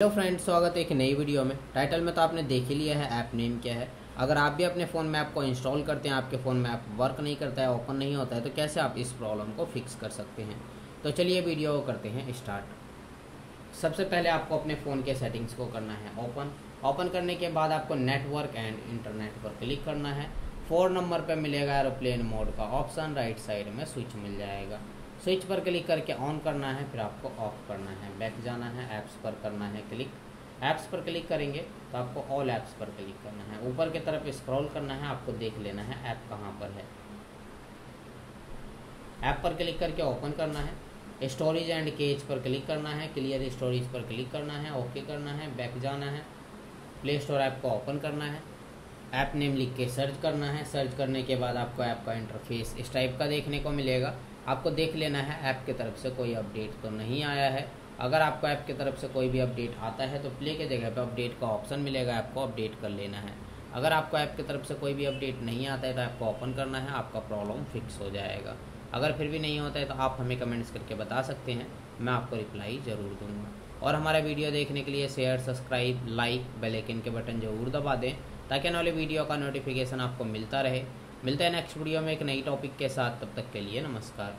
Hello friends, स्वागत है एक नई वीडियो में। टाइटल में तो आपने देख ही लिया है, ऐप नेम क्या है। अगर आप भी अपने फ़ोन में ऐप को इंस्टॉल करते हैं, आपके फ़ोन में ऐप वर्क नहीं करता है, ओपन नहीं होता है तो कैसे आप इस प्रॉब्लम को फिक्स कर सकते हैं? तो चलिए वीडियो करते हैं स्टार्ट। सबसे पहले आपको अपने फ़ोन के सेटिंग्स को करना है ओपन। ओपन करने के बाद आपको नेटवर्क एंड इंटरनेट पर क्लिक करना है। फोर नंबर पर मिलेगा एरोप्लेन मोड का ऑप्शन, राइट साइड में स्विच मिल जाएगा। स्विच पर क्लिक करके ऑन करना है, फिर आपको ऑफ़ करना है बैक जाना है ऐप्स पर करना है क्लिक ऐप्स पर क्लिक करेंगे तो आपको ऑल ऐप्स पर क्लिक करना है। ऊपर की तरफ़ स्क्रॉल करना है, आपको देख लेना है ऐप कहाँ पर है। ऐप पर क्लिक करके ओपन करना है। स्टोरेज एंड केज पर क्लिक करना है क्लियर स्टोरेज पर क्लिक करना है ओके करना है बैक जाना है। प्ले स्टोर ऐप को ओपन करना है। ऐप नेम लिख के सर्च करना है। सर्च करने के बाद आपको ऐप का इंटरफेस इस टाइप का देखने को मिलेगा। आपको देख लेना है ऐप की तरफ़ से, कोई अपडेट तो नहीं आया है। अगर आपको ऐप की तरफ़ से कोई भी अपडेट आता है तो प्ले के जगह पर अपडेट का ऑप्शन मिलेगा, आपको अपडेट कर लेना है। अगर आपको ऐप की तरफ़ से कोई भी अपडेट नहीं आता है तो ऐप को ओपन करना है, आपका प्रॉब्लम फिक्स हो जाएगा। अगर फिर भी नहीं होता है तो आप हमें कमेंट्स करके बता सकते हैं, मैं आपको रिप्लाई ज़रूर दूँगा। और हमारा वीडियो देखने के लिए share subscribe like bell icon के बटन ज़रूर दबा दें, ताकि आने वाले वीडियो का नोटिफिकेशन आपको मिलता रहे। मिलते हैं नेक्स्ट वीडियो में एक नई टॉपिक के साथ, तब तक के लिए नमस्कार।